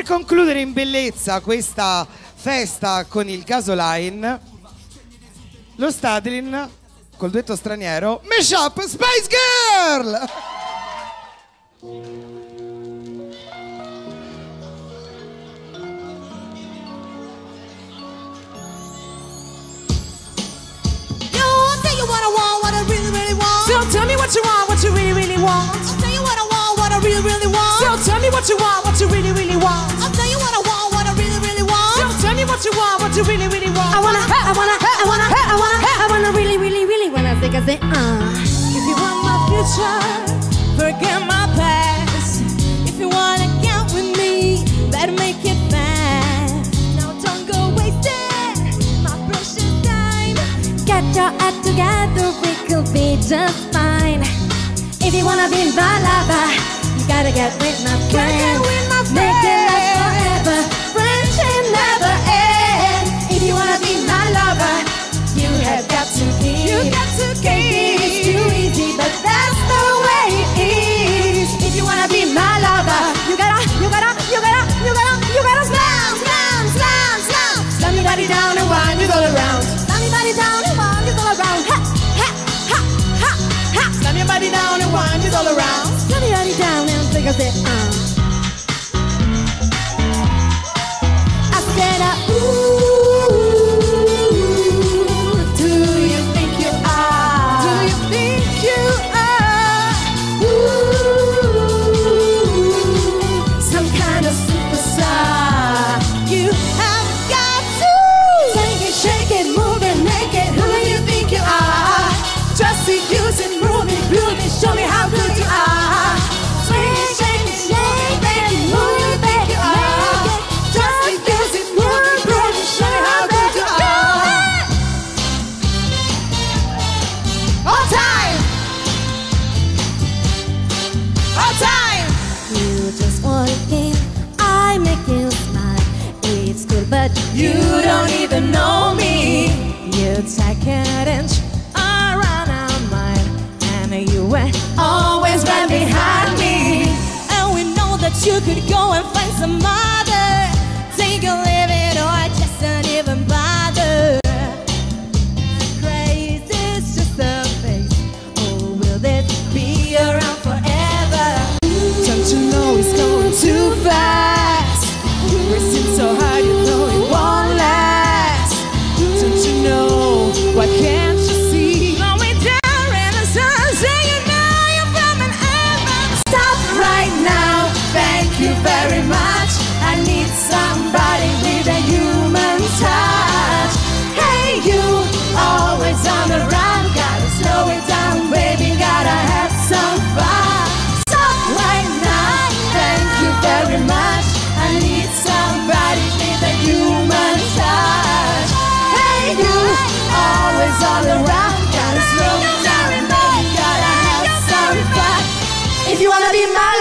per concludere in bellezza questa festa con il gasoline, lo Stadlin col duetto straniero Mesh Up Spice Girl! future, forget my past. If you wanna get with me, better make it fast. Now don't go wasting my precious time. Get your act together, we could be just fine. If you wanna be my lover, you gotta get with my friends. With my friends. Make it last forever, friendship never end. If you wanna be my lover, you have got to be. You got to せあん。know me. You take an it around our mind, and you were always right behind me. And we know that you could go and find somebody. If you wanna be my